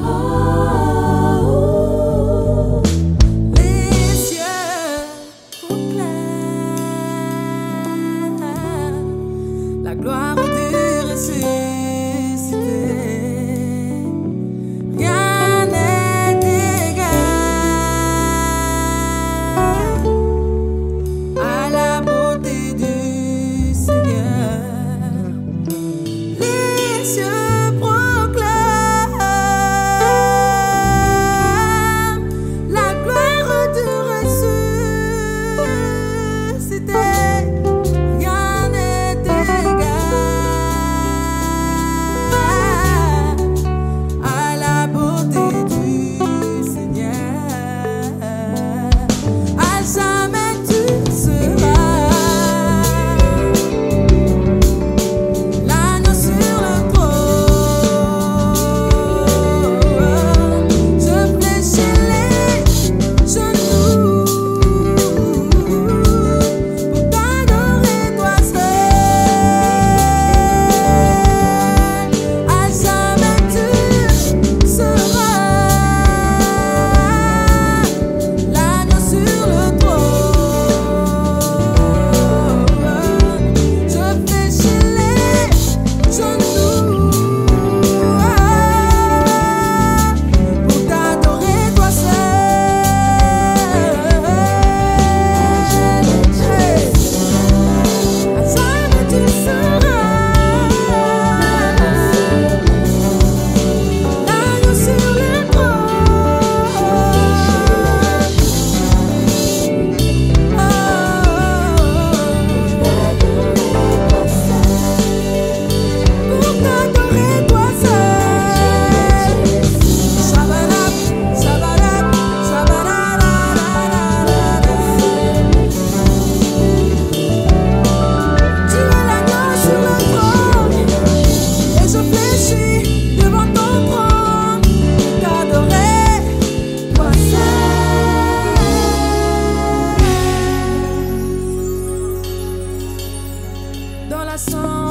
Oh, oh, oh. La gloire des récits.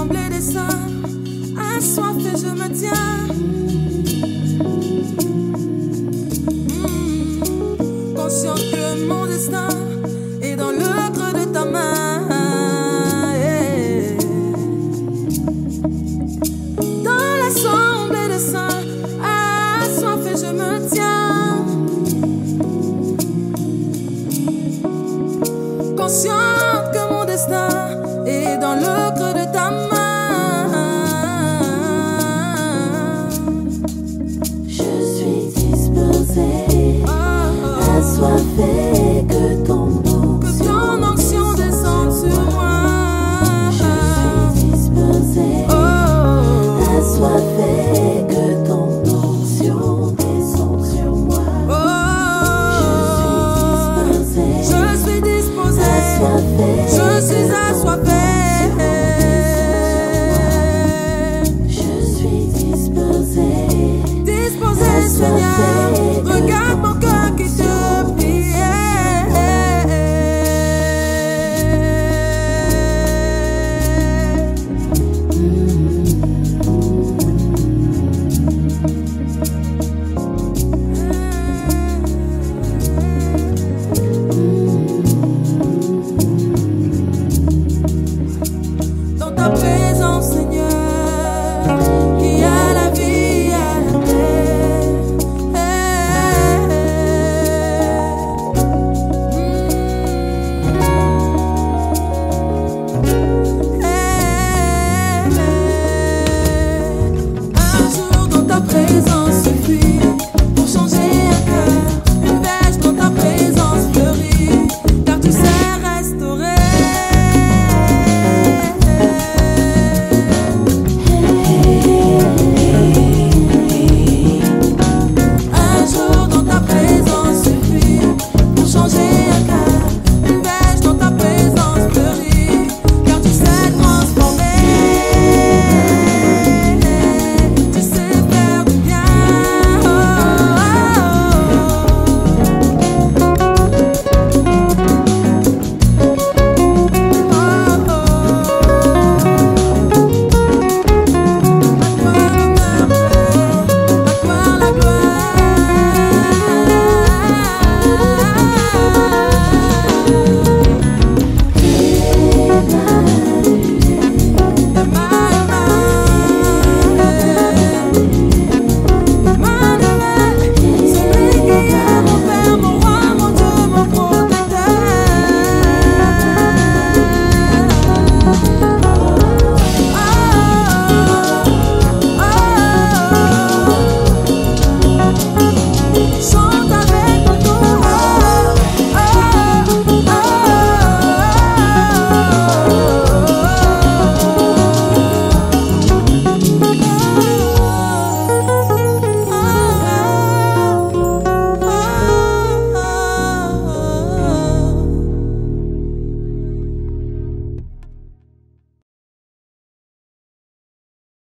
tremble des seins. Assoiffé, je me tiens.